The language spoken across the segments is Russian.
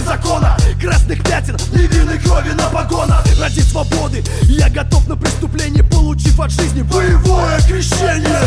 закона. Красных пятен, невинной крови на погонах. Ради свободы я готов на преступление Получив от жизни боевое крещение.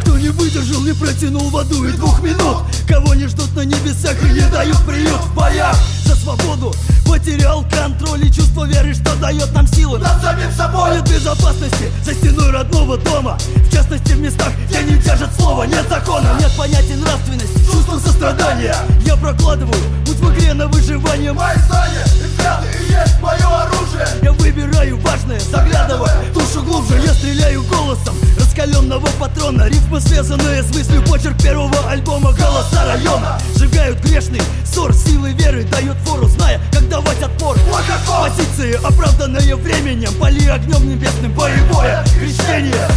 Кто не выдержал, не протянул воду и двух минут Кого не ждут на небесах и не дают приют в боях. За свободу потерял контроль и чувство веры, что дает нам силы. Над самим собой. Нет безопасности за стеной родного дома. В частности в местах, где не держат слова Нет закона, нет понятия нравственности. Чувство сострадания Я прокладываю путь в игре на выживание. Мои знания и взгляды и есть мое оружие. Я выбираю важное, заглядывая душу глубже Я стреляю голосом раскаленного патрона. Рифмы связанные с мыслью почерк первого альбома Голоса района Сжигают грешный ссор силы веры Дает фору, зная, как давать отпор. Позиции, оправданные временем Поли огнем небесным. Боевое крещение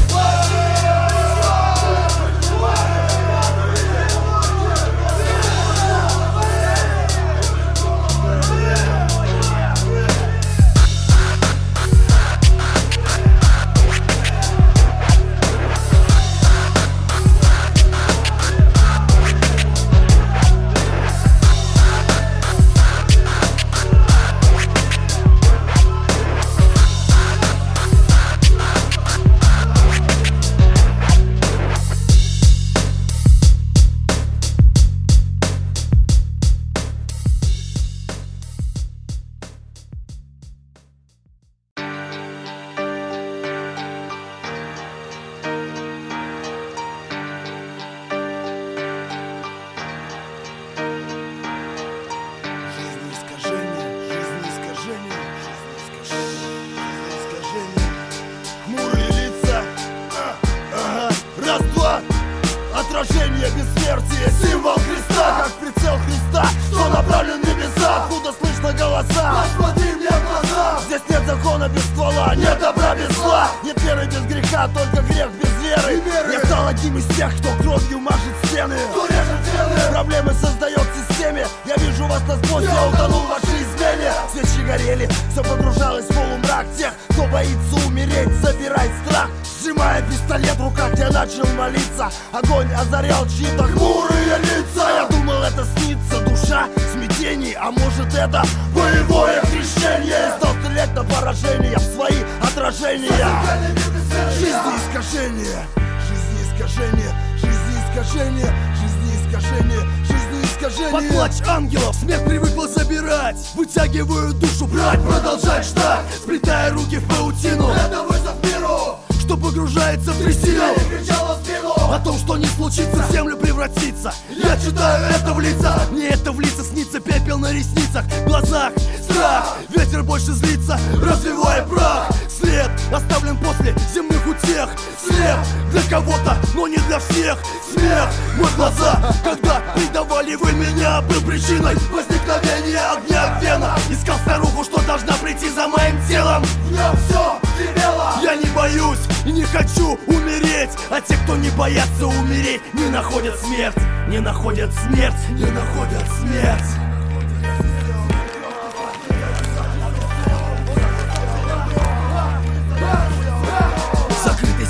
След для кого-то, но не для всех. Смех, мой глаза Когда предавали вы меня Был причиной возникновения огня в венах. Искал старуху, что должна прийти за моим телом. Нем все кипело я не боюсь и не хочу умереть. А те, кто не боятся умереть Не находят смерть, не находят смерть Не находят смерть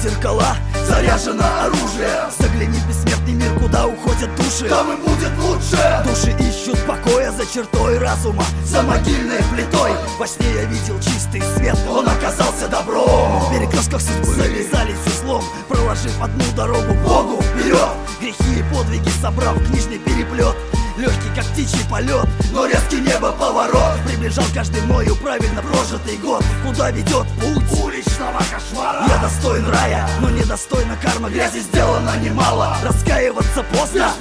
зеркала заряжено оружие. Загляни в бессмертный мир, куда уходят души. Там им будет лучше. Души ищут покоя за чертой разума За могильной плитой. Во сне я видел чистый свет, он оказался добром. В перекрестках судьбы завязались узлом Проложив одну дорогу Богу. Вперед! Грехи и подвиги собрав книжный переплет Легкий как птичий полет, но резкий небо поворот. Приближал каждый мною правильно прожитый год. Куда ведет путь уличного кошмара? Я достоин рая, но недостойна карма. Грязи сделано немало, раскаиваться поздно.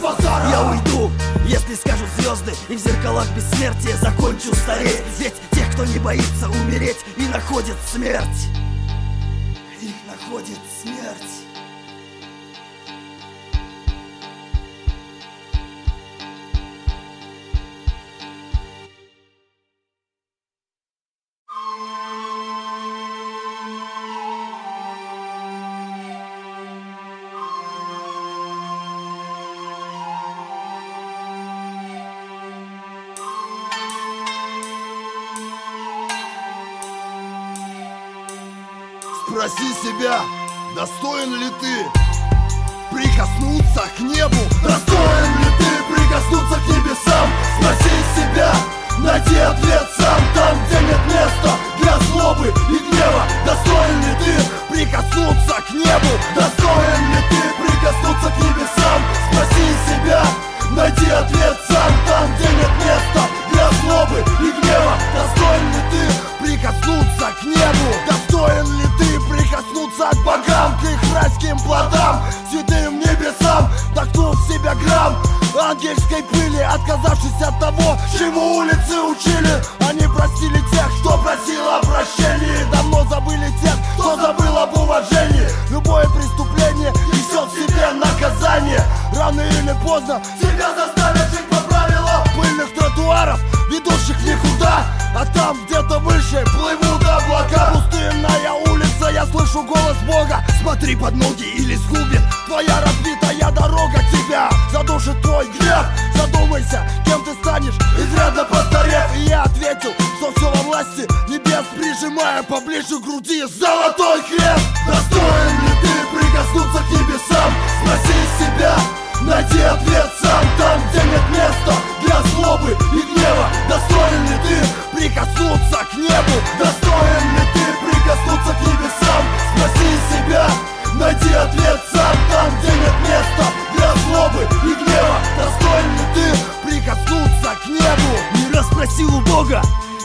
Я уйду, если скажут звезды И в зеркалах бессмертия закончу стареть. Ведь тех, кто не боится умереть И находит смерть. Их находит Спроси себя, достоин ли ты прикоснуться к небу? Достоин ли ты прикоснуться к небесам? Спроси себя, найди ответ сам там, где нет места для злобы и гнева. Достоин ли ты прикоснуться к небу? Достоин ли ты прикоснуться к небесам? Спроси себя, найди ответ сам там, где нет места для злобы и гнева. Достоин ли ты прикоснуться к небу? Достоин ли ты прикоснуться к богам, к их райским плодам, святым небесам, вдохнув в себя грамм ангельской пыли, отказавшись от того, чему улицы учили. Они простили тех, кто просил о прощении, давно забыли тех, кто забыл об уважении. Любое преступление несет в себе наказание. Рано или поздно тебя заставят жить по правилам пыльных тротуаров, ведущих никуда, а там где-то выше плывут облака. Пустынная улица, я слышу голос Бога. Смотри под ноги или сгубит твоя разбитая дорога тебя задушит твой грех. Задумайся, кем ты станешь, изрядно постарев. И я ответил, что все во власти небес, прижимая поближе к груди золотой крест. Достоин ли ты прикоснуться к небесам? Спроси себя, найди ответ сам там, где нет места для злобы и гнева. Достоин ли ты прикоснуться к небу? Достоин ли ты прикоснуться к небесам? Спроси себя, найди ответ сам там, где нет места для злобы и гнева. Достоин ли ты прикоснуться к небу? Не раз просил у Бога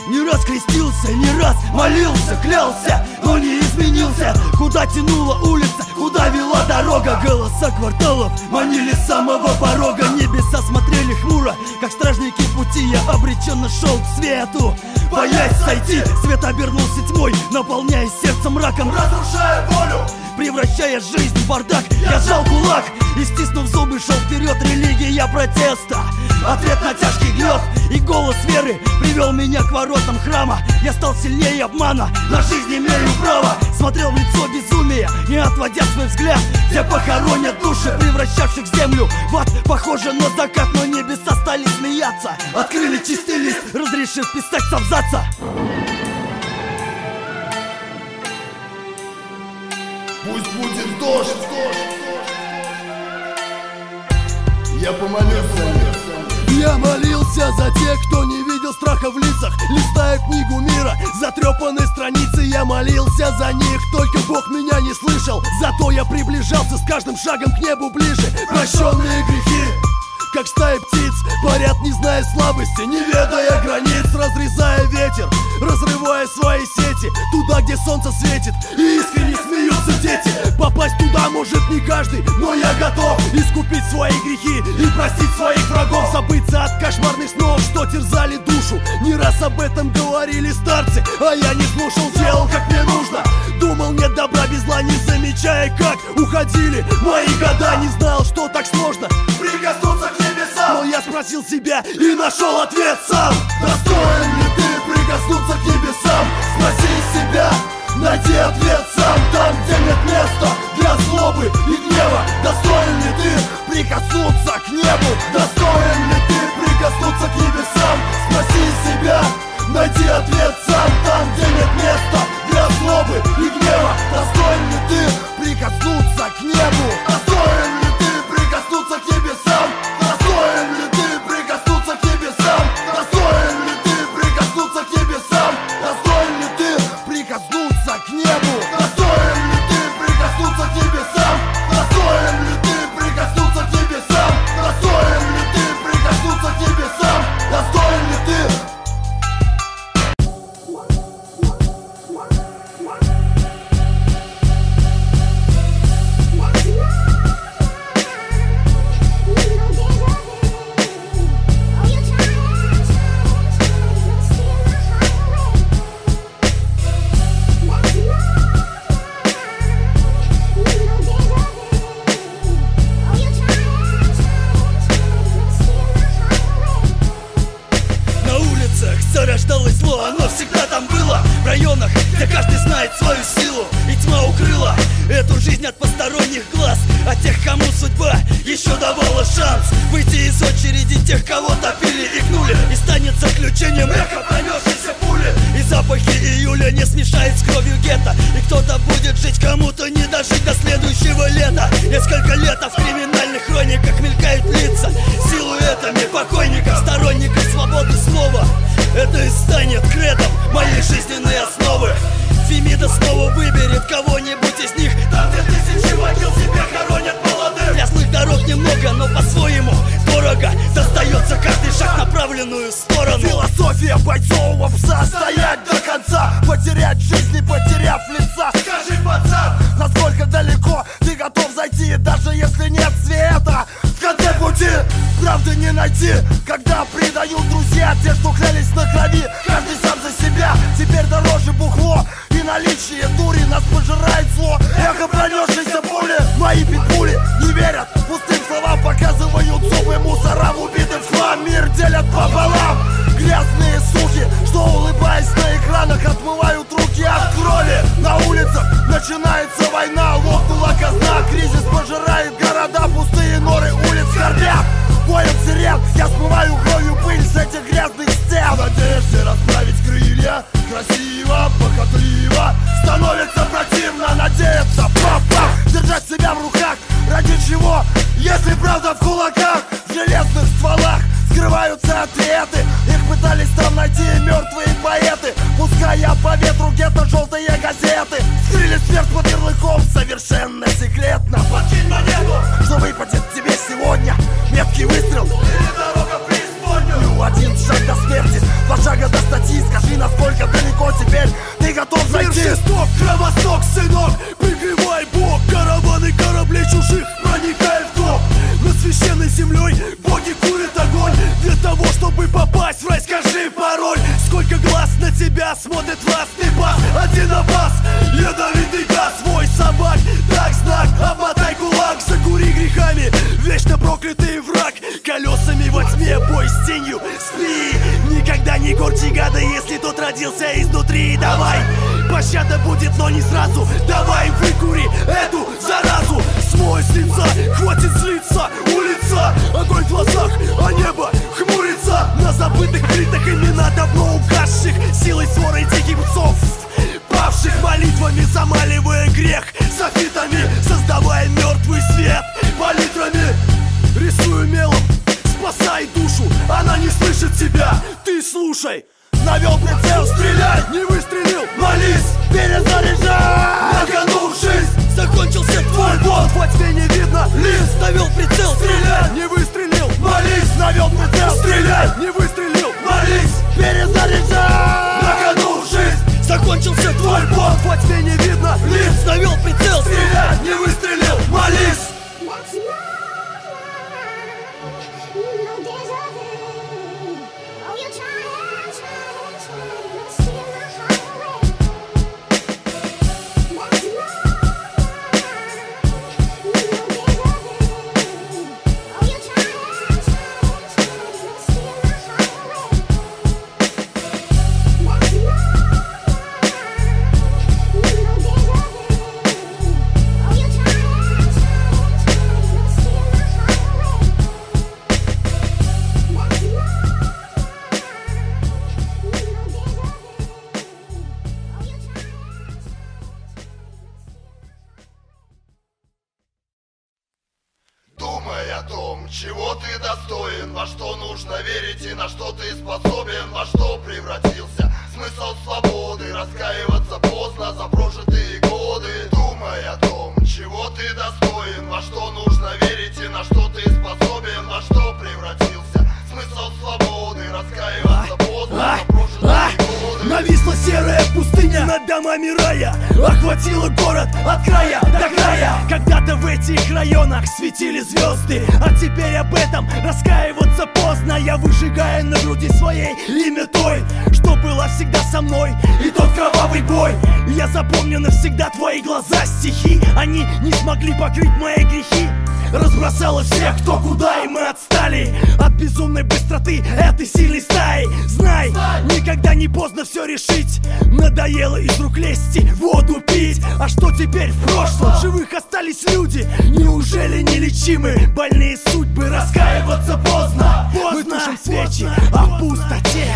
не раз крестился, не раз молился, клялся, но не изменился Куда тянула улица, Голоса кварталов манили с самого порога. Небеса смотрели хмуро, как стражники пути. Я обреченно шел к свету, боясь сойти. Свет обернулся тьмой, наполняя сердце мраком Разрушая волю, Превращая жизнь в бардак. Я сжал кулак и стиснув зубы шел вперед. Религия протеста Ответ на тяжкий гнет и голос веры Привел меня к воротам храма. Я стал сильнее обмана, на жизнь имею право. Смотрел в лицо безумия, не отводя свой взгляд. Где похоронят души, превращавших землю в ад? Похоже на закат, но небеса стали смеяться. Открыли чистый лист, разрешив писать с пусть будет дождь. Я помолюсь за них. Я молился за тех, кто не видел страха в лицах. Листая книгу мира, затрепанные страницы. Я молился за них, только Бог меня не слышал. Зато я приближался с каждым шагом к небу ближе. Прощенные грехи как стая птиц Парят, не зная слабости, не ведая границ Разрезая ветер, разрывая свои сети Туда, где солнце светит и искренне смеются дети. Попасть туда может не каждый, но я готов Искупить свои грехи и простить своих врагов Забыться от кошмарных снов, что терзали душу. Не раз об этом говорили старцы, а я не слушал Делал, как мне нужно, думал нет добра без зла Не замечая, как уходили мои года. Не знал, что так сложно спросил себя и нашел ответ сам Достоин ли ты прикоснуться к небесам? Спроси себя, найди ответ сам Там, где нет места для злобы и гнева Достоин ли ты прикоснуться к небу? Достоин ли ты прикоснуться к небесам? Спроси себя, найди ответ тех, кого топили и гнули И станет заключением эхо пронесшейся пули. И запахи июля не смешает с кровью гетто. И кто-то будет жить, кому-то не дожить до следующего лета. Несколько лет, а в криминальных хрониках мелькают лица. Силуэтами покойников, сторонников свободы слова. Это и станет кредом моей жизненной основы. Фемида снова выберет кого-нибудь Достается каждый шаг направленную сторону. Философия бойцового пса Стоять до конца Потерять жизнь, не потеряв лица. Скажи, пацан, насколько далеко Ты готов зайти, даже если нет света? В конце пути правды не найти Когда предают друзья Те, что клялись на крови. Каждый сам за себя Теперь дороже бухло. И наличие дури Нас пожирает зло. Эхо пронесшейся пули Мои питбули не верят делят пополам. Грязные суки, что улыбаясь на экранах Отмывают руки от крови. На улицах начинается война Лопнула казна, кризис пожирает города Пустые норы улиц горят Воем сирен, я смываю кровью пыль с этих грязных стен. В надежде расправить крылья Красиво, похотливо. Становится противно надеяться Пап-пап, держать себя в руках. Ради чего, если правда в кулаках В железных стволах скрываются ответы. Их пытались там найти мертвые поэты. Пуская по ветру где-то желтые газеты. Скрыли смерть под ярлыком совершенно секретно. Подкинь монету, что выпадет тебе сегодня? Меткий выстрел. Или дорога в преисподнюю. Один шаг до смерти, два шага до статьи. Скажи, насколько далеко теперь Родился изнутри Давай, пощада будет, но не сразу. Давай, выкури эту заразу. Смой с лица, Christmas. Неужели нелечимы больные судьбы? Раскаиваться поздно, Мы тушим свечи, а в пустоте.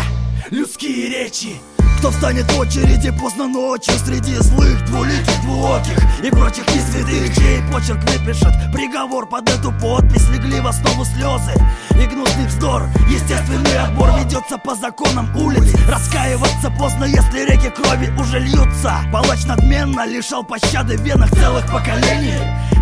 Людские речи Кто встанет в очереди поздно ночью Среди злых, двуликих, двуоких И прочих несвятых Чей почерк выпишет приговор под эту подпись Легли в основу слезы и гнусный вздор. Естественный отбор ведется по законам улиц. Раскаиваться поздно, если реки крови уже льются. Палач надменно лишал пощады в венах целых поколений.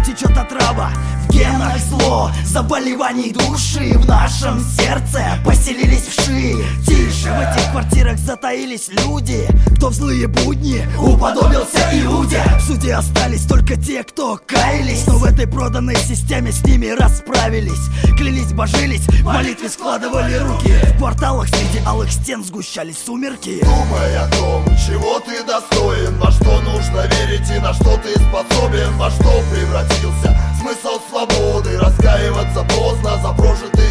Течет отрава в генах зло Заболеваний души. В нашем сердце Поселились вши. Тише, в этих квартирах затаились люди Кто в злые будни уподобился Иуде. В суде остались только те, кто каялись Но в этой проданной системе с ними расправились. Клялись, божились, в молитве складывали руки. В кварталах среди алых стен сгущались сумерки. Думай о том, чего ты достоин Во что нужно верить и на что ты способен Во что превратился. Смысл свободы Раскаиваться поздно за прожитые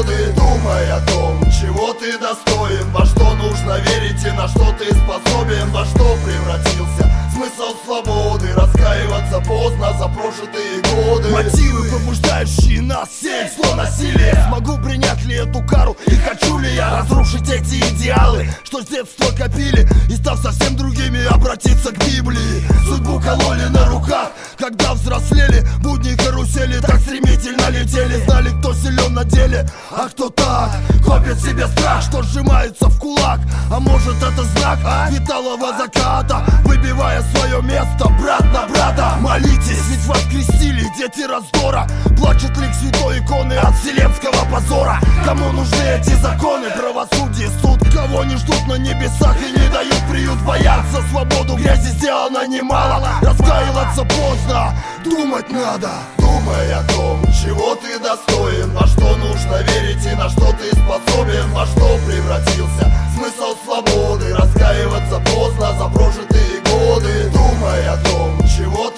годы Думай о том, чего ты достоин Во что нужно верить и на что ты способен Во что превратился смысл свободы? Раскаиваться поздно за прожитые годы. Мотивы, побуждающие нас сеть зло насилие Смогу принять ли эту кару? И хочу ли я разрушить эти идеалы Что с детства копили? И став совсем другими обратиться к Библии. Судьбу кололи на руках, когда взрослели. Будни карусели так стремительно летели. Знали, кто силен на деле, а кто так. Копит себе страх, что сжимается в кулак. А может это знак виталого заката Выбивая свое место, брат на брата. Молитесь, ведь вас крестили дети раздора. Плачет лик святой иконы от вселенского позора. Кому нужны эти законы, правосудие, суд. Кого не ждут на небесах и не дают приют? Бояться свободу, грязи сделано немало. Раскаиваться поздно, думать надо. Думай о том, чего ты достоин Во что нужно верить и на что ты способен Во что превратился. Смысл свободы Раскаиваться поздно за прожитые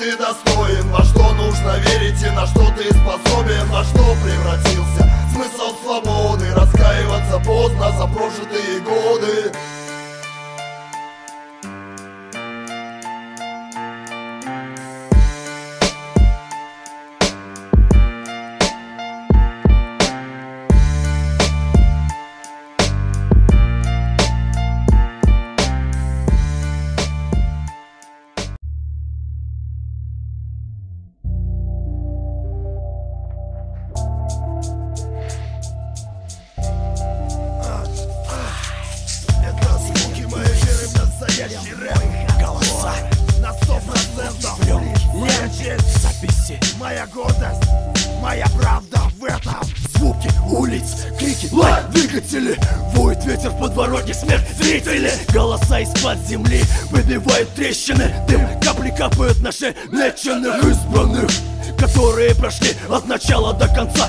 ты достоин? Во что нужно верить и на что ты способен? Во что превратился капли капают на шеи меченых избранных которые прошли от начала до конца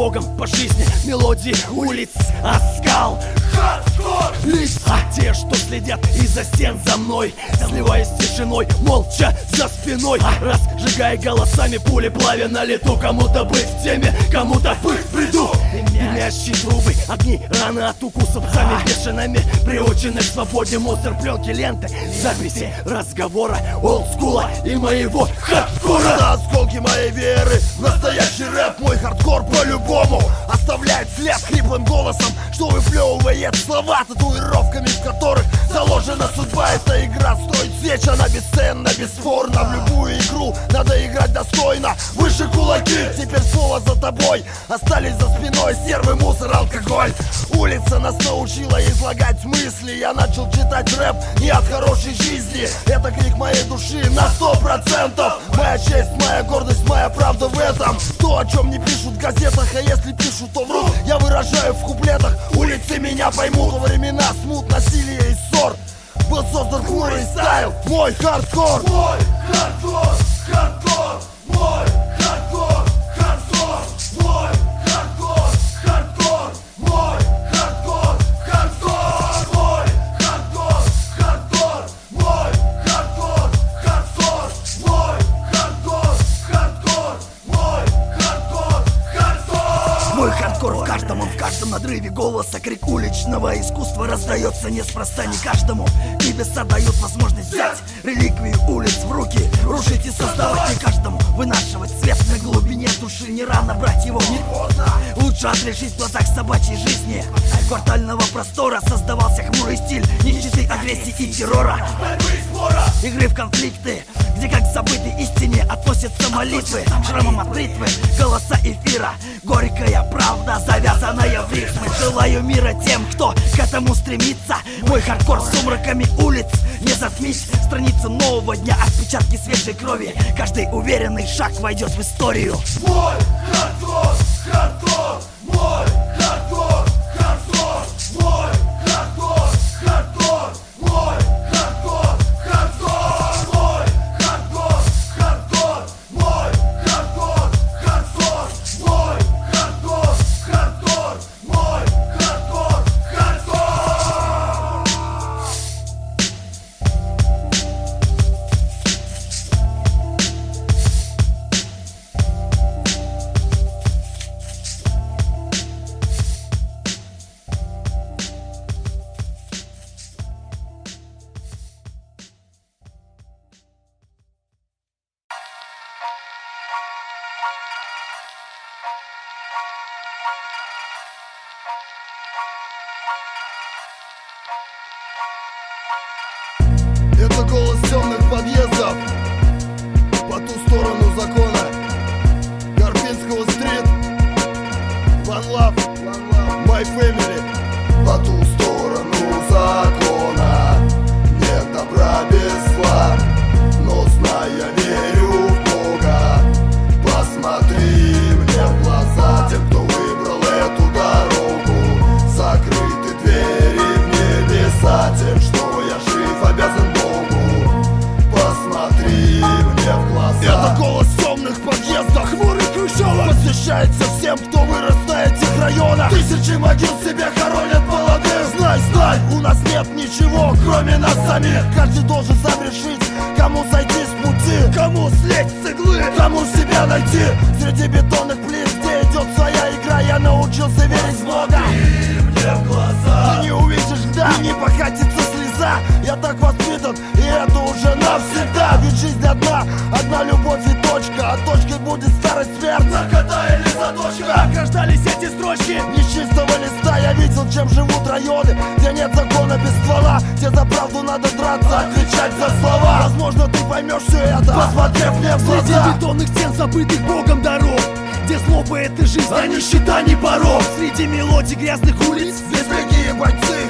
Богом по жизни. Мелодии улиц Оскал Хардкор. Лица Те, что следят из-за стен за мной Сливаясь с тишиной, молча за спиной. Разжигая голосами пули плавя на лету Кому-то быть в теме, кому-то быть в бреду. Дымящие трубы, огни, раны от укусов Сами бешеными, приучены к свободе Мусор, пленки, ленты, записи разговора Олдскула и моего хардкора. Осколки моей веры Настоящий рэп, мой хардкор по-любому Оставляет след хриплым голосом Что выплевывает слова татуировками В которых заложена судьба. Эта игра стоит свеч, она бесценна, бесспорно В любую игру надо играть достойно. Выше кулаки, теперь слово за тобой. Остались за спиной стервы, мусор, алкоголь. Улица нас научила излагать мысли. Я начал читать рэп не от хорошей жизни. Это крик моей души на сто процентов. Моя честь, моя гордость, моя правда в этом. То, о чем не пишут в газетах, а если пишут, то врут Я выражаю в куплетах, улицы меня поймут. Во времена смут, насилия и ссор. Был создан хмурый style, мой хардкор. Мой хардкор, хардкор, мой хардкор, хардкор, мой каждом, надрыве голоса Крик уличного искусства раздается неспроста не каждому. Небеса дают возможность взять реликвию улиц в руки Рушить и создавать не каждому Вынашивать свет на глубине души Не рано брать его, не поздно Лучше отрешить в глазах собачьей жизни. Квартального простора создавался хмурый стиль Нищеты, агрессии и террора. Игры в конфликты, где как к истине относятся молитвы. Шрамом от бритвы, голоса эфира. Горькая правда, завязанная в рифмы. Желаю мира тем, кто к этому стремится. Мой хардкор с сумраками улиц. Не затмить страницу нового дня. Отпечатки свежей крови. Каждый уверенный шаг войдет в историю. Мой хардкор, хардкор, мой хардкор, хардкор, мой my family По ту сторону закона Нет добра без зла Но зная, верю в Бога. Посмотри мне в глаза Тем, кто выбрал эту дорогу. Закрыты двери в небеса Тем, что я жив, обязан Богу. Посмотри мне в глаза. Это голос темных подъездов Хмурый Хрущевок Посвящается всем, кто вырос районах Тысячи могил себя хоронят молодых. Знай, знай, у нас нет ничего, кроме нас самих. Каждый должен сам решить, кому сойти с пути Кому слезть с иглы, кому себя найти. Среди бетонных плит, где идет своя игра Я научился верить в Бога. Мне в глаза. Ты не увидишь льда, и не покатится слеза. Я так воспитан, и это уже навсегда Ведь жизнь одна, одна любовь и точка А точкой будет старость смерть. Наркота или заточка Так рождались эти строчки? Не с чистого листа. Я видел, чем живут районы Где нет закона без ствола Где за правду надо драться, отвечать за слова. Возможно, ты поймешь все это, посмотрев мне в Среди глаза. бетонных стен забытых богом дорог Где злоба это жизнь, а нищета не порог. Среди мелодий грязных улиц Безликие бойцы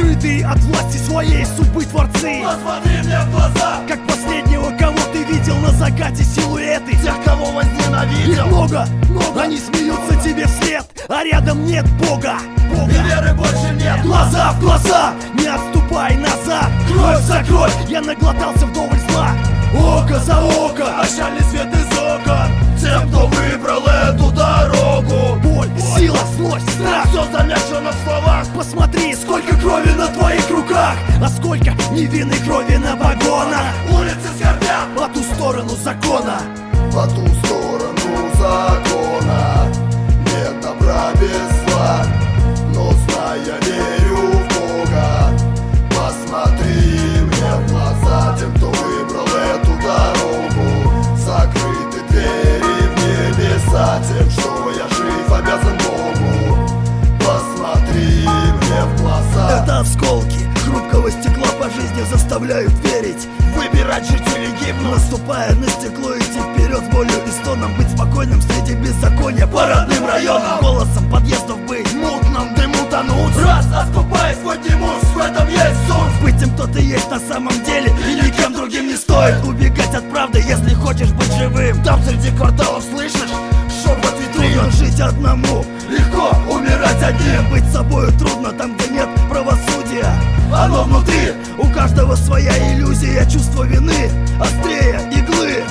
Скрытые от власти своей судьбы творцы. Посмотри мне в глаза. Как последнего, кого ты видел на закате силуэты. Тех, кого Их возненавидел много, много. Они смеются тебе вслед, а рядом нет Бога. И Бога веры больше нет. Глаза в глаза, не отступай назад. Кровь за кровь, я наглотался вдоволь зла. Око за око, ощальный свет из окон. Тем, кто крови на твоих руках. А сколько невинной крови на вагонах. Улицы скорбят По ту сторону закона. По ту сторону закона. Нет добра без зла заставляют верить. Выбирать жить или гибнуть Наступая на стекло, идти вперед с болью и стоном. Быть спокойным среди беззакония по родным районам. Голосом подъездов быть В мутном дыму тонуть. Раз оступаясь, поднимусь, в этом есть суть. Быть тем, кто ты есть на самом деле И никем другим не стоит. Убегать от правды, если хочешь быть живым. Там среди кварталов слышишь шепот витрин Трудно жить одному, Легко умирать одним. Быть собою трудно там, где нет правосудия Оно внутри каждого своя иллюзия, чувство вины Острее иглы.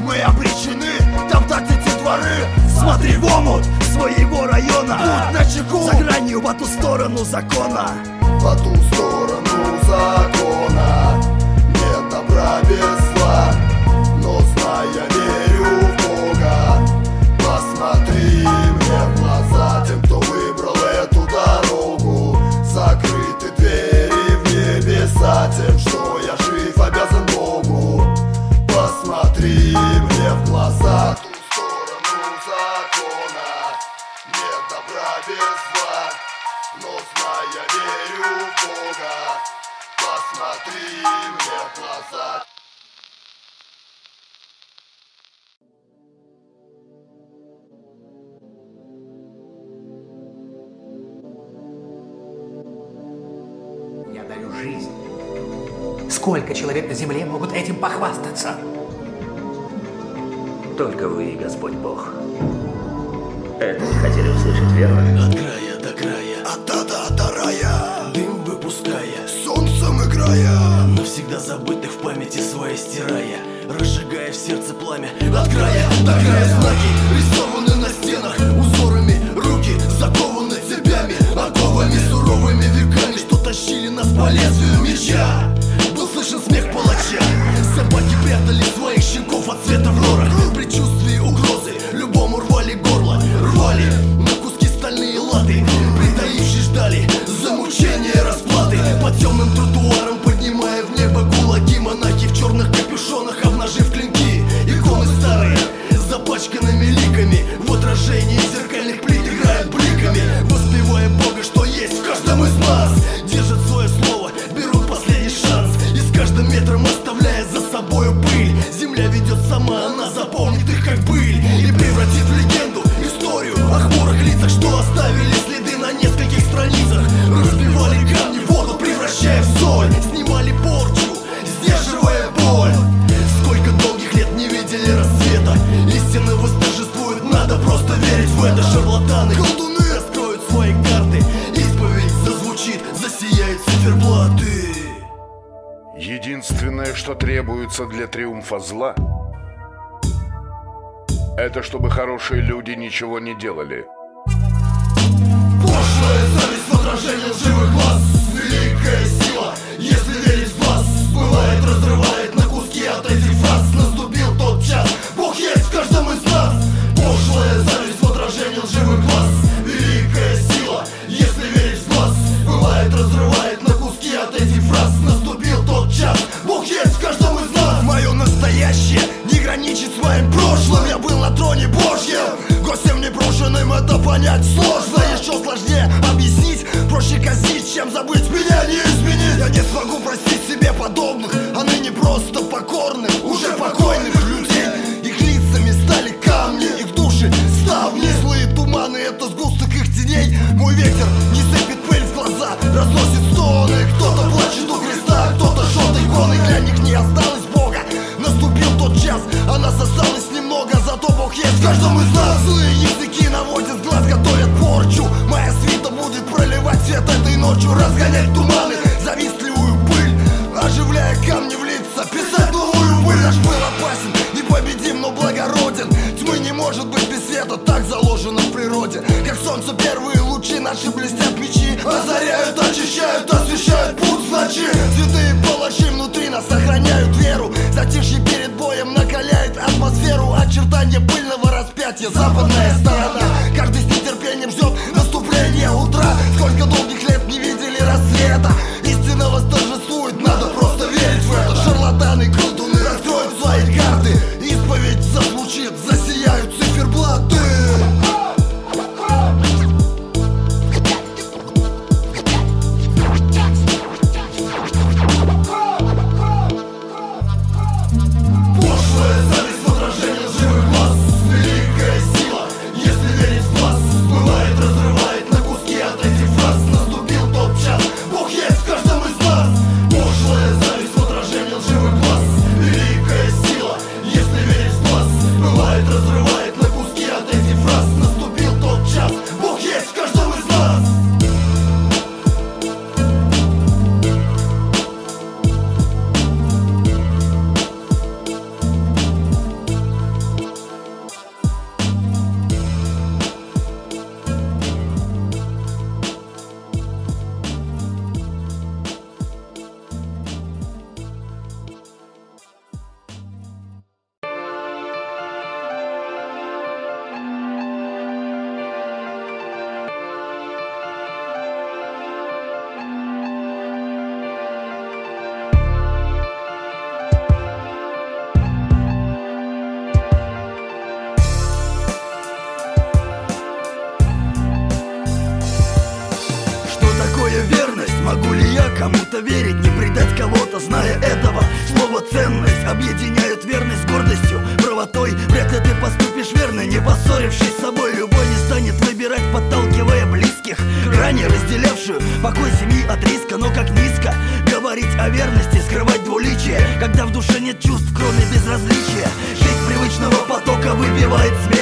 Мы обречены топтать эти дворы. Смотри в омут своего района. Будь начеку За гранью по ту сторону закона. По ту сторону закона. Нет добра без зла глаза Я дарю жизнь. Сколько человек на земле могут этим похвастаться? Только вы, Господь Бог. Это вы хотели услышать, верно? От края до края, От ада до рая дым выпуская Играя Навсегда забытых в памяти своей стирая Разжигая в сердце пламя От края. До края. знаки Рисованы на стенах узорами Руки закованы цепями Оковами суровыми веками Что тащили нас по лезвию меча. Был слышен смех палача. Собаки прятали своих щенков от света в норах ликами В отражении требуется для триумфа зла, это чтобы хорошие люди ничего не делали. Понять. Сложно Еще сложнее объяснить. Проще казнить, чем забыть. Меня не изменить. Я не смогу простить себе подобных А ныне просто покорных. Уже покойных людей. Их лицами стали камни Их души ставни. Злые туманы это сгусток их теней. Мой ветер не сыпет пыль в глаза Разносит стоны. Кто-то плачет у креста Кто-то жжет иконы. Для них не осталось Бога. Наступил тот час, а нас осталось немного. Зато Бог есть. В каждом из нас Злые языки ночью Разгонять туманы, завистливую пыль Оживляя камни в лица, писать новую пыль Наш был опасен, непобедим, но благороден. Тьмы не может быть без света, так заложено в природе. Как солнце первые лучи, наши блестят мечи. Озаряют, очищают, освещают путь в ночи. Святые палачи внутри нас сохраняют веру. Затишье перед боем накаляет атмосферу. Очертания пыльного распятия, западная сторона это верить, не предать кого-то, зная этого. Слово «ценность» объединяет верность с гордостью, правотой. Вряд ли ты поступишь верно, не поссорившись с собой. Любой не станет выбирать, подталкивая близких. Грани, разделявшую покой семьи от риска, но как низко Говорить о верности, скрывать двуличие. Когда в душе нет чувств, кроме безразличия Жизнь привычного потока выбивает смерть.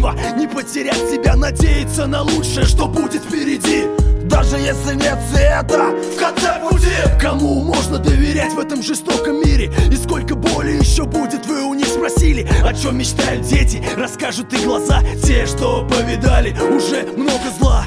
красиво. Не потерять себя, надеяться на лучшее, что будет впереди. Даже если нет света в конце пути. Кому можно доверять в этом жестоком мире? И сколько боли еще будет, вы у них спросили. О чем мечтают дети, расскажут и глаза Те, что повидали. Уже много зла.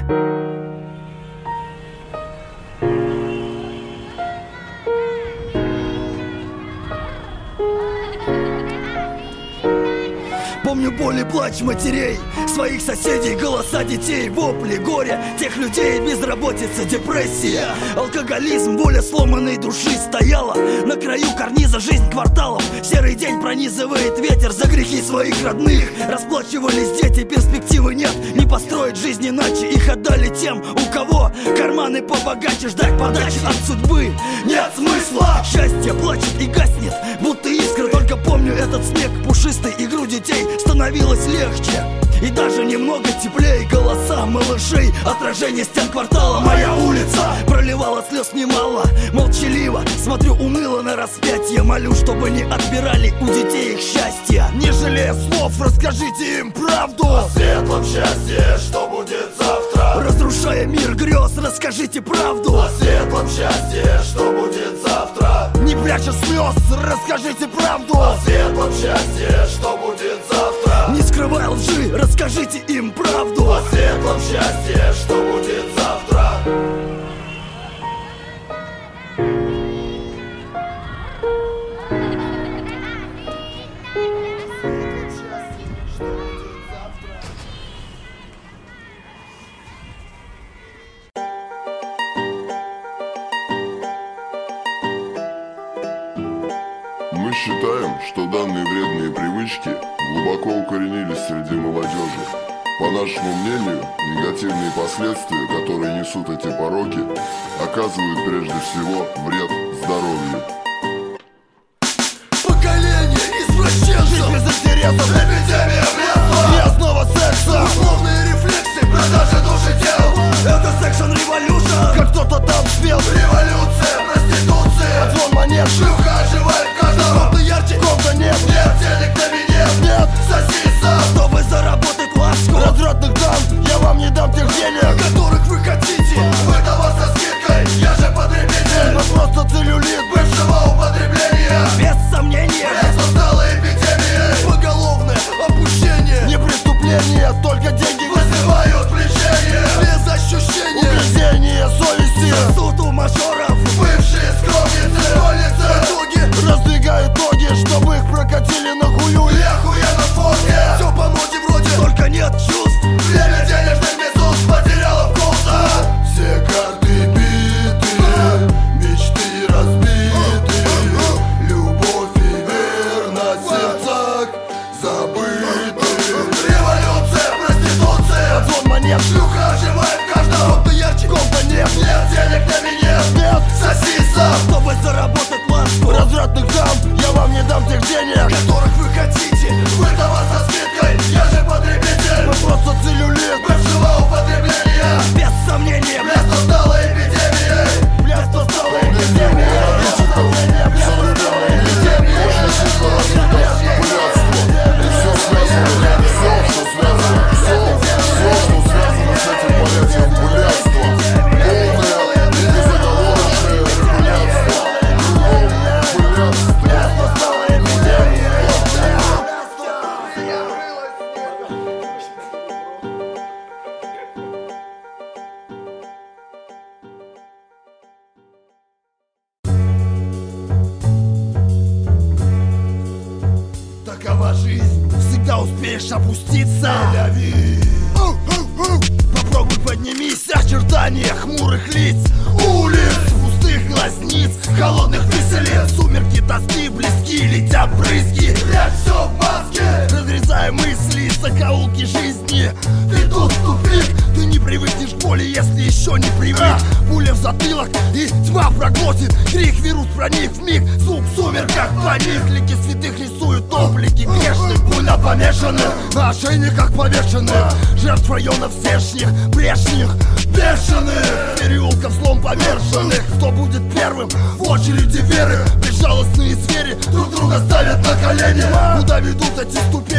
Боль и плач матерей Своих соседей, голоса детей, вопли, горе Тех людей, безработица, депрессия Алкоголизм, воля сломанной души стояла На краю карниза жизнь кварталов Серый день пронизывает ветер за грехи своих родных. Расплачивались дети, перспективы нет Не построить жизнь иначе, их отдали тем У кого карманы побогаче. Ждать подачи от судьбы нет смысла. Счастье плачет и гаснет, будто искра Только помню этот снег пушистый Игру детей становилось легче. И даже немного теплее голоса малышей. Отражение стен квартала Моя улица проливала слез немало. Молчаливо смотрю уныло на распятие. Молю, чтобы не отбирали у детей их счастье. Не жалея слов, расскажите им правду. О светлом счастье, что будет завтра Разрушая мир грез, расскажите правду. О светлом счастье, что будет завтра. Не пряча слез, расскажите правду. О светлом счастье, что будет завтра. Не скрывая лжи, расскажите им правду. О светлом счастье, что будет завтра последствия, которые несут эти пороки, оказывают прежде всего вред здоровью.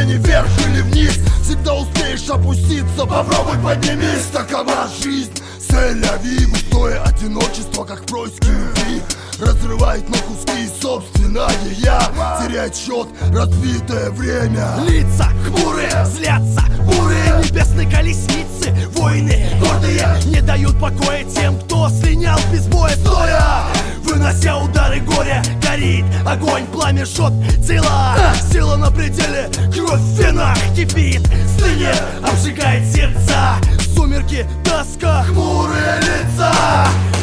Ступени, вверх или вниз. Всегда успеешь опуститься, попробуй поднимись. Такова жизнь, Сель-Ави Густое одиночество, как происки любви. Разрывает на куски собственное я Теряет счет, разбитое время. Лица хмурые, злятся. Бурые небесные колесницы Воины гордые не дают покоя тем, кто слинял без боя. Стоя Вынося удары горя, горит. Огонь, пламя жжет тела Сила на пределе, кровь в венах кипит. Стынет, обжигает сердца. Сумерки, тоска, хмурые лица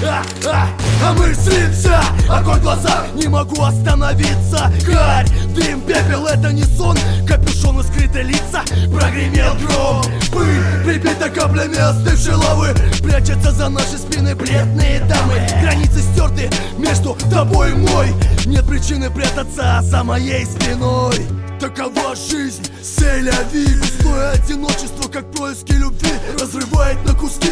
а, а, а мы слимся, огонь в глазах, не могу остановиться. Гарь, дым, пепел, это не сон. Капюшон и скрытые лица, прогремел гром. Пыль, прибита каплями остывшей лавы. Прячется за наши спины бледные дамы. Границы стерты между тобой и мной. Нет причины прятаться за моей спиной. Такова жизнь, селяви Густое одиночество, как происки любви Разрывает на куски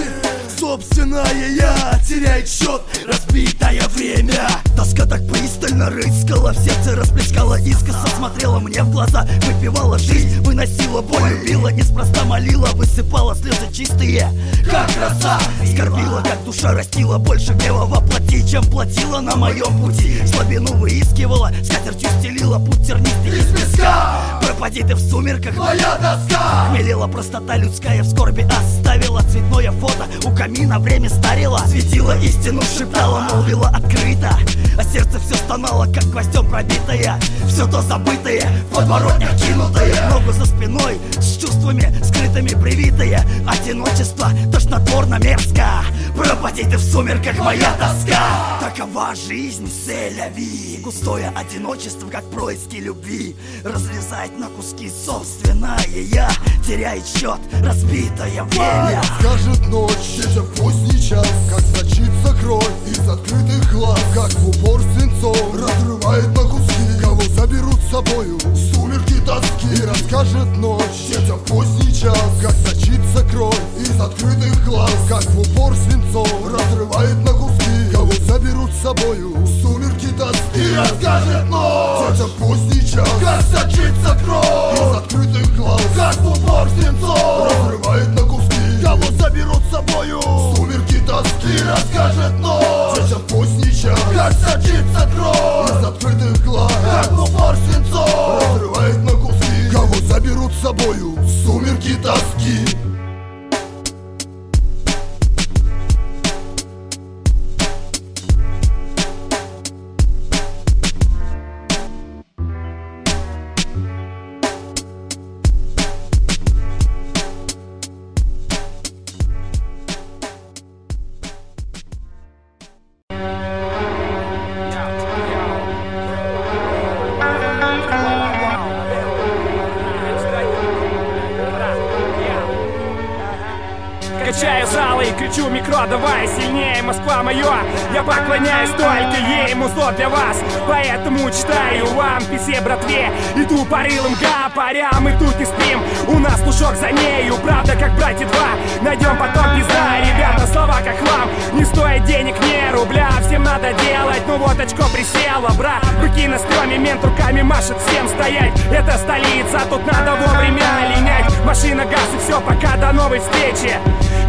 Собственное я теряет счет Разбитое время. Тоска так пристально рыскала В сердце расплескала искоса. Смотрела мне в глаза, выпивала жизнь Выносила боль, любила, неспроста молила Высыпала слезы чистые, как роса Скорбила, как душа растила. Больше гнева воплоти, чем платила на моем пути. Слабину выискивала, скатертью стелила Путь тернистый из песка. Пропади ты в сумерках, моя тоска. Хмелела простота людская в скорби Оставила цветное фото. У камина Время старило, светила истину Шептала, молвила открыто А сердце все стонало, как гвоздем пробитое. Все то забытое, в подворотнях кинутое Ногу за спиной, с чувствами скрытыми привитое Одиночество тошнотворно мерзко Пропади ты в сумерках, моя тоска. Такова жизнь, селяви Густое одиночество, как происки любви. Разрезает на куски собственное я Теряет счет, разбитое время. Скажет ночь, детям поздний час. Как сочится кровь из открытых глаз. Как в упор свинцом разрывает на куски. Кого заберут с собою сумерки тоски. И расскажет ночь, детям поздний час. Как сочится кровь из открытых глаз. Как в упор свинцом разрывает на куски. Кого заберут с собою сумерки тоски. И расскажет ночь, детям поздний час. Как сочится кровь из открытых глаз. Как в упор свинцом разрывает на куски Кого заберут с собою. Сумерки тоски расскажет ночь. Детям поздний час Как сочится кровь. Из открытых глаз Как в упор свинцом Разрывает на куски. Кого заберут с собою? Сумерки тоски Качаю залы и кричу микро, давай сильнее, Москва мое Я поклоняюсь только ей, музло для вас. Поэтому читаю вам писе братве. Иду по рылым гапарям, и тут не спим. У нас слушок за нею, правда как братья два. Найдем потом пизда, ребята, слова как хлам Не стоит денег, не рубля, всем надо делать. Ну вот очко присело, брат, руки на стреме Мент руками машет всем стоять. Это столица, тут надо вовремя линять. Машина, газ и все, пока до новой встречи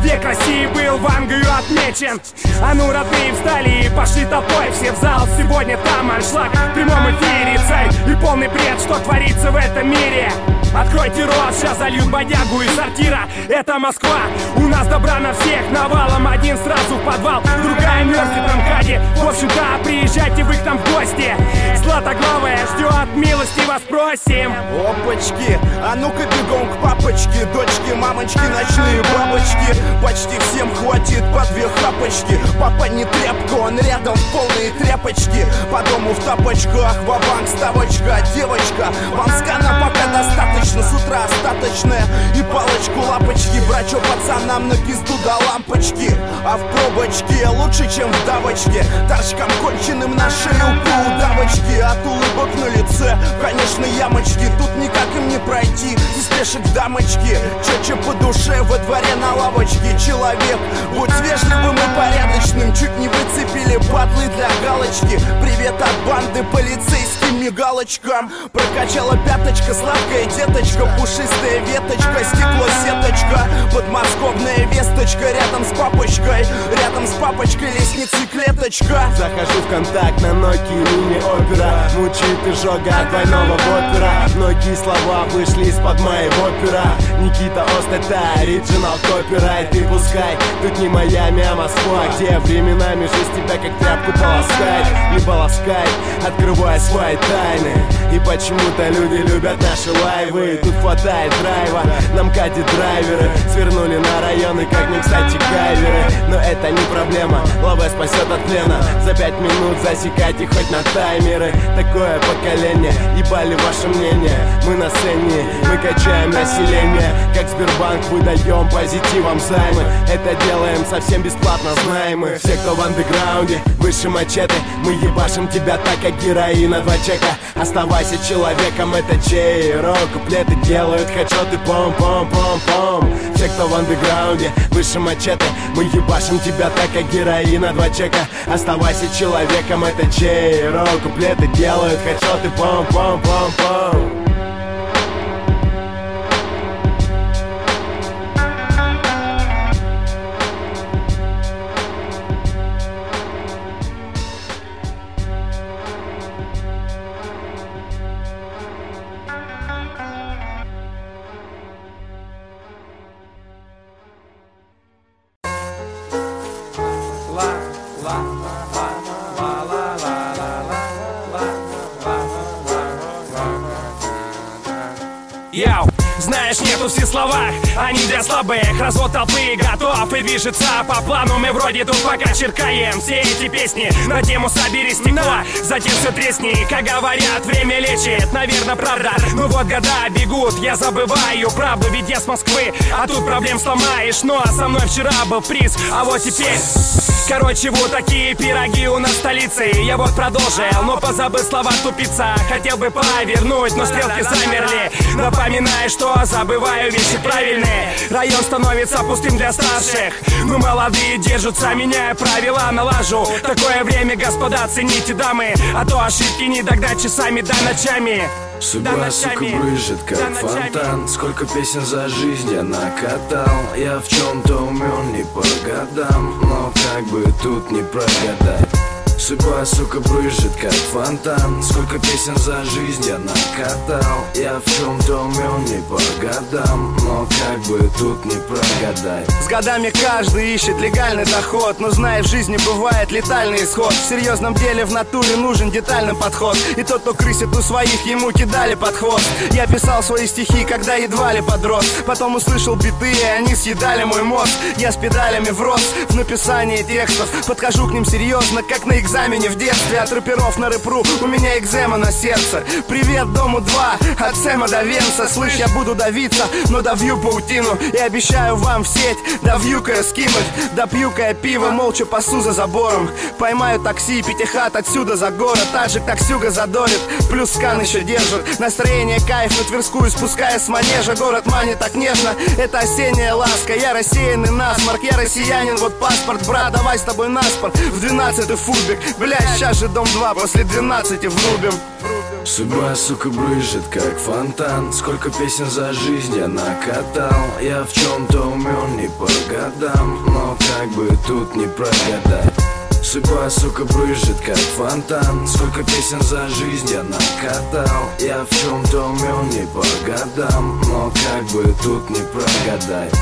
Век России был в Англию отмечен. А ну, родные, встали и пошли толпой Все в зал, сегодня там аншлаг. В прямом эфире царь и полный бред Что творится в этом мире Откройте рот, сейчас зальют бодягу из сортира. Это Москва, у нас добра на всех. Навалом один сразу в подвал Другая мерзнет на МКАДе. В общем-то, приезжайте вы к нам в гости. Златоглавая ждет, милости вас просим. Опачки, а ну-ка бегом к папочке. Дочки, мамочки, ночные бабочки. Почти всем хватит по две хапочки. Папа не тряпка, он рядом в полные тряпочки По дому в тапочках, ва-банк ставочка Девочка, вам скана пока достаточно С утра остаточная. И палочку лапочки Брачу пацанам на пизду до лампочки. А в пробочке лучше, чем в давочке. Торчкам конченым на шею по удавочке От улыбок на лице, конечно, ямочки. Тут никак им не пройти. Из пешек дамочки. Чече по душе во дворе на лавочке. Человек, будь вежливым и порядочным. Чуть не выцепили батлы для галочки. Привет от банды полицейским мигалочкам. Прокачала пяточка, сладкая деточка Пушистая веточка, стекло сеточка Подмосковная весточка рядом с папочкой Рядом с папочкой лестницы клеточка. Захожу в контакт на Nokia мини опера Мучит изжога, два родного опера Многие слова вышли из-под моего пера. Никита Ост это оригинал копирайт Ты пускай, тут не Майами, а Москва Где временами жизнь тебя как тряпку полоскает. Либо ласкает, открывая свои тайны. И почему-то люди любят наши лайвы Тут хватает драйва, нам катит драйверы. Свернули на районы, как не кстати кайверы Но это не проблема, лава спасет от плена За пять минут засекайте хоть на таймеры. Такое поколение, ебали ваше мнение. Мы на сцене, мы качаем население. Как Сбербанк выдаем позитивом займы. Это делаем совсем бесплатно, знаем мы. Все, кто в андеграунде, выше мачете. Мы ебашим тебя так, как героина Два чека, оставайся человеком Это чей рок, куплеты делают? Хэдшоты, пом-пом-пом-пом Все, кто в андеграунде, выше мачете. Мы ебашим тебя так, как героина Два чека, оставайся человеком Это чей рок, куплеты делают. Хэдшоты, пом-пом-пом-пом Яу! Знаешь, нету все слова, они для слабых. Развод толпы готов и движется по плану. Мы вроде тут пока черкаем все эти песни. На тему собери стекла, затем все тресни Как говорят, время лечит, наверное, правда Ну вот года бегут, я забываю правду Ведь я с Москвы, а тут проблем сломаешь. Но со мной вчера был приз, а вот теперь Короче, вот такие пироги у нас в столице Я вот продолжил, но позабыл слова тупица Хотел бы повернуть, но стрелки замерли. Напоминаю, что забываю вещи правильные. Район становится пустым для старших. Но молодые держатся, меняя правила, налажу. Такое время, господа, цените дамы. А то ошибки не догнать часами да ночами Судьба, сука, брызжет, как фонтан. Сколько песен за жизнь я накатал. Я в чем-то умен не по годам. Но как бы тут не прогадать Судьба, сука, брызжет, как фонтан. Сколько песен за жизнь я накатал. Я в чем-то умен не по годам. Но как бы тут не прогадать С годами каждый ищет легальный доход. Но зная, в жизни бывает летальный исход. В серьезном деле в натуре нужен детальный подход. И тот, кто крысит у своих, ему кидали под хвост Я писал свои стихи, когда едва ли подрос. Потом услышал биты, и они съедали мой мозг. Я с педалями врос в написании текстов. Подхожу к ним серьезно, как на экзамене в детстве От рэперов на рэпру. У меня экзема на сердце. Привет дому 2, от Сэма до Венса. Слышь, я буду давиться, но давью паутину. И обещаю вам в сеть, давью-ка скинуть. Допью-ка пиво, молча пасу за забором. Поймаю такси, пятихат отсюда за город. Таджик таксюга задорит, плюс скан еще держит. Настроение кайф, на Тверскую спуская с манежа. Город манит так нежно, это осенняя ласка. Я рассеянный насморк, я россиянин, вот паспорт Брат, давай с тобой наспорт, в 12 футбик Блять, сейчас же дом 2, после 12 врубим. Судьба, сука, брызжет, как фонтан. Сколько песен за жизнь я накатал. Я в чем-то умен не по годам Но как бы тут не прогадать. Судьба, сука, брызжет, как фонтан. Сколько песен за жизнь я накатал. Я в чем-то умен не по годам Но как бы тут не прогадать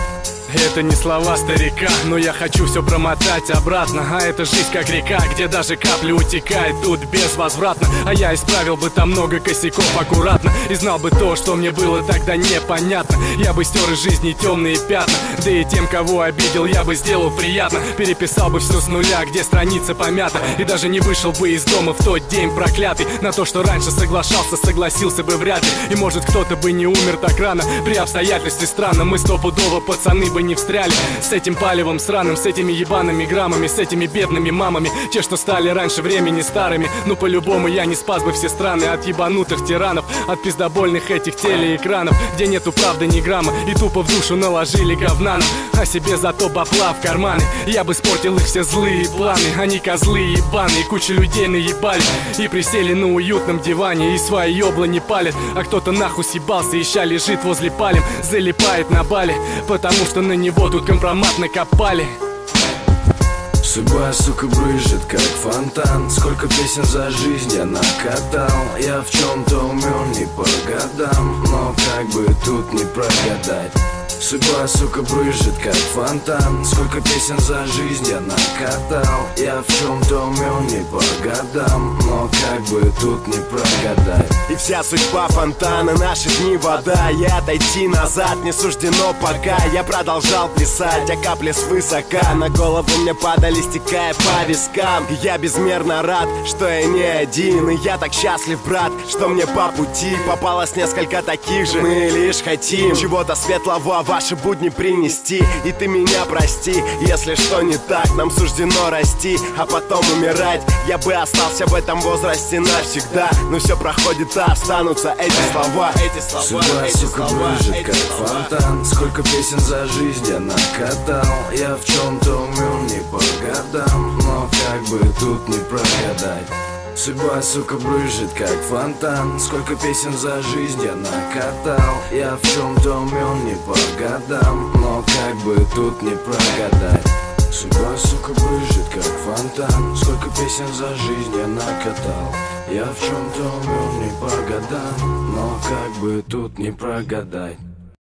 Это не слова старика, но я хочу все промотать обратно. А это жизнь как река, где даже капли утекает тут безвозвратно. А я исправил бы там много косяков аккуратно. И знал бы то, что мне было тогда непонятно. Я бы стер из жизни темные пятна. Да и тем, кого обидел, я бы сделал приятно. Переписал бы все с нуля, где страница помята. И даже не вышел бы из дома в тот день проклятый. На то, что раньше соглашался, согласился бы вряд ли. И может кто-то бы не умер так рано. При обстоятельстве странном мы стопудово пацаны бы не встряли С этим палевом сраным, с этими ебаными граммами С этими бедными мамами. Те, что стали раньше времени старыми. Ну по-любому я не спас бы все страны От ебанутых тиранов От пиздобольных этих телеэкранов Где нету правды ни грамма И тупо в душу наложили говна. А себе зато бабла в карманы. Я бы спортил их все злые планы. Они козлы ебаные Куча людей наебали. И присели на уютном диване И свои ёбла не палят. А кто-то нахуй съебался и ща лежит возле палем Залипает на бале. Потому что на него тут компромат накопали. Судьба, сука, брызжет, как фонтан. Сколько песен за жизнь я накатал. Я в чем-то умен не по годам. Но как бы тут не прогадать Судьба, сука, брызжет, как фонтан. Сколько песен за жизнь я накатал. Я в чем-то умен не по годам. Но как бы тут не прогадать. И вся судьба фонтана, наши дни вода. И отойти назад не суждено пока. Я продолжал плясать, а капли свысока На голову мне падали, стекая по вискам. Я безмерно рад, что я не один. И я так счастлив, брат, что мне по пути Попалось несколько таких же. Мы лишь хотим чего-то светлого в ваши будни принести. И ты меня прости, если что не так Нам суждено расти, а потом умирать. Я бы остался в этом возрасте навсегда Но все проходит, а останутся эти слова Эти слова, Судьба, эти сука, слова, брызжет, эти как слова. фонтан. Сколько песен за жизнь я накатал. Я в чем-то умен не по годам Но как бы тут не прогадать Судьба, сука, брызжет, как фонтан. Сколько песен за жизнь я накатал. Я в чем-то умен не по годам. Но как бы тут не прогадать. Судьба, сука, брызжет, как фонтан. Сколько песен за жизнь я накатал. Я в чем-то умен не по годам. Но как бы тут не прогадать